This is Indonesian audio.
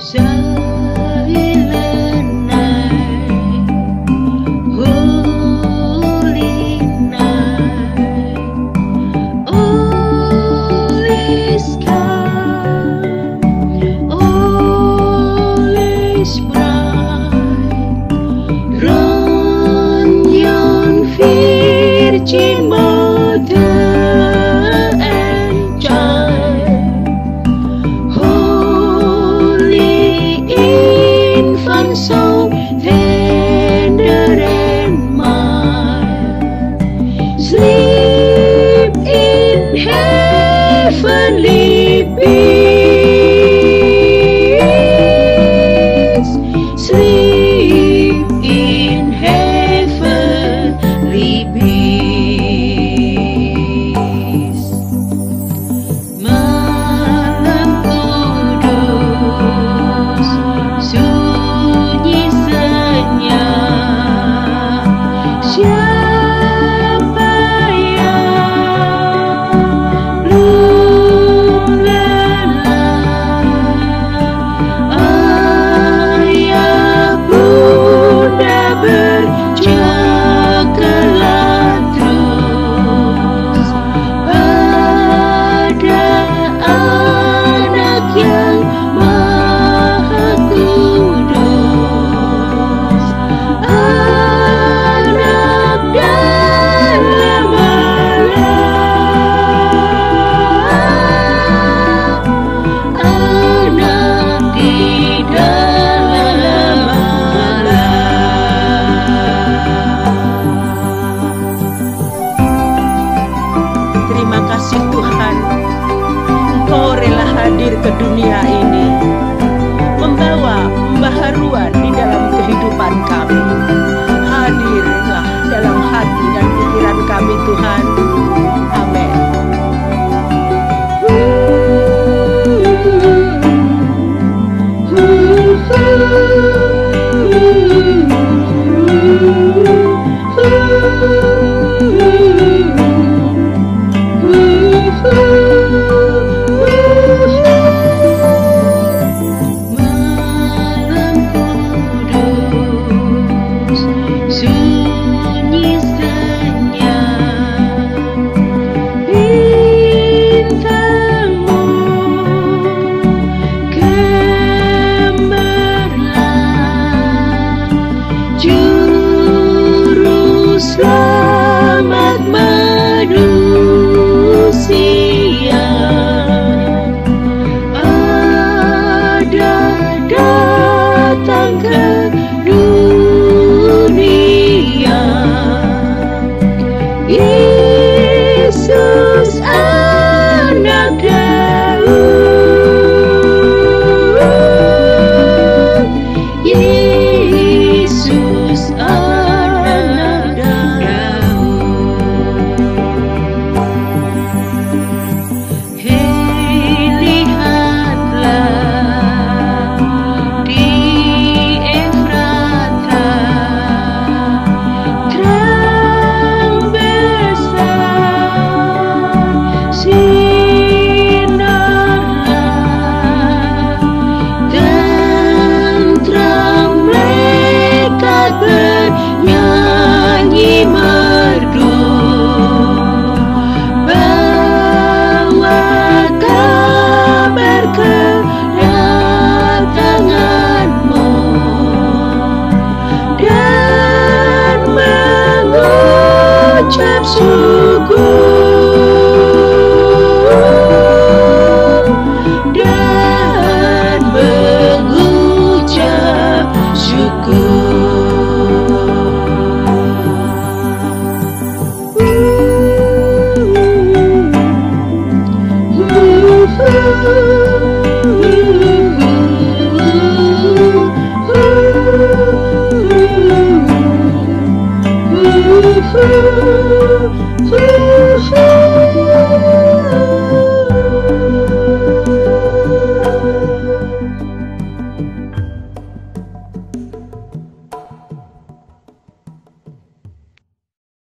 想 dunia ini